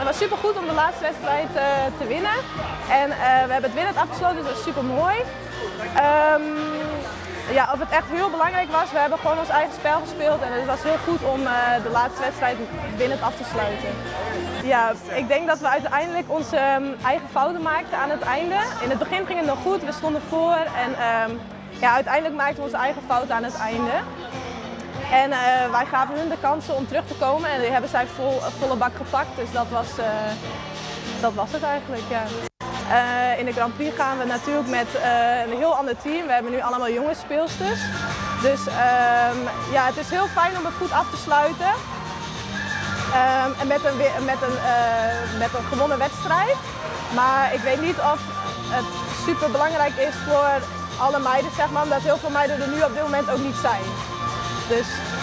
Het was super goed om de laatste wedstrijd eh, te winnen. En eh, we hebben het winnend afgesloten, dus dat is super mooi. Ehm, ja, of het echt heel belangrijk was, we hebben gewoon ons eigen spel gespeeld en het was heel goed om eh, de laatste wedstrijd winnend af te sluiten. Ja, ik denk dat we uiteindelijk onze ehm, eigen fouten maakten aan het einde. In het begin ging het nog goed, we stonden voor en ehm, ja, uiteindelijk maakten we onze eigen fouten aan het einde. En eh, wij gaven hun de kansen om terug te komen en die hebben zij vol, volle bak gepakt, dus dat was, eh, dat was het eigenlijk. Ja. Eh, in de Grand Prix gaan we natuurlijk met eh, een heel ander team. We hebben nu allemaal jonge speelsters. Dus ehm, ja, het is heel fijn om het goed af te sluiten. Ehm, en met een, met, een, eh, met een gewonnen wedstrijd. Maar ik weet niet of het super belangrijk is voor alle meiden, zeg maar, omdat heel veel meiden er nu op dit moment ook niet zijn. this